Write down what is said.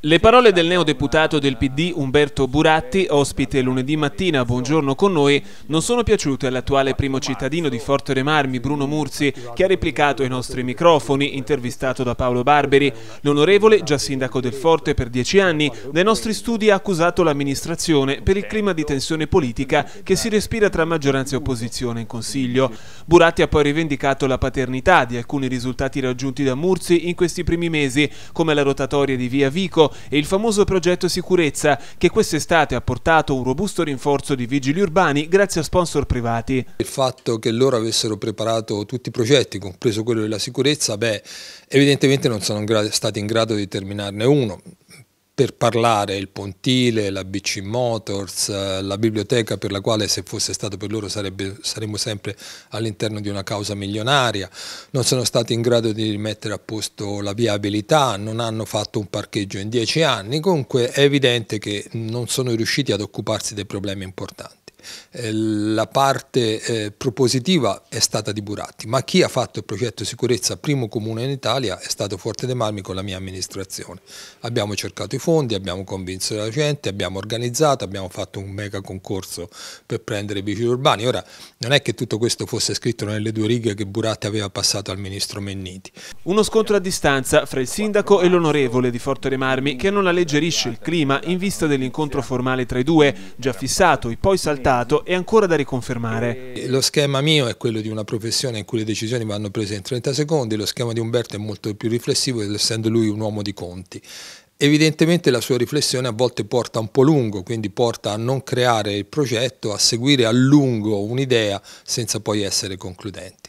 Le parole del neodeputato del PD Umberto Buratti, ospite lunedì mattina Buongiorno con noi, non sono piaciute all'attuale primo cittadino di Forte dei Marmi, Bruno Murzi, che ha replicato ai nostri microfoni, intervistato da Paolo Barberi. L'onorevole, già sindaco del Forte per dieci anni, dai nostri studi ha accusato l'amministrazione per il clima di tensione politica che si respira tra maggioranza e opposizione in Consiglio. Buratti ha poi rivendicato la paternità di alcuni risultati raggiunti da Murzi in questi primi mesi, come la rotatoria di Via Vico, e il famoso progetto sicurezza che quest'estate ha portato un robusto rinforzo di vigili urbani grazie a sponsor privati. Il fatto che loro avessero preparato tutti i progetti, compreso quello della sicurezza, beh, evidentemente non sono stati in grado di terminarne uno per parlare il pontile, la BC Motors, la biblioteca per la quale se fosse stato per loro sarebbe, saremmo sempre all'interno di una causa milionaria, non sono stati in grado di rimettere a posto la viabilità, non hanno fatto un parcheggio in dieci anni, comunque è evidente che non sono riusciti ad occuparsi dei problemi importanti. Eh, la parte eh, propositiva è stata di Buratti, ma chi ha fatto il progetto sicurezza primo comune in Italia è stato Forte dei Marmi con la mia amministrazione. Abbiamo cercato i fondi, abbiamo convinto la gente, abbiamo organizzato, abbiamo fatto un mega concorso per prendere i vigili urbani. Ora non è che tutto questo fosse scritto nelle due righe che Buratti aveva passato al ministro Menniti. Uno scontro a distanza fra il sindaco e l'onorevole di Forte dei Marmi che non alleggerisce il clima in vista dell'incontro formale tra i due, già fissato e poi saltato passato e ancora da riconfermare. Lo schema mio è quello di una professione in cui le decisioni vanno prese in 30 secondi, lo schema di Umberto è molto più riflessivo essendo lui un uomo di conti. Evidentemente la sua riflessione a volte porta un po' lungo, quindi porta a non creare il progetto, a seguire a lungo un'idea senza poi essere concludenti.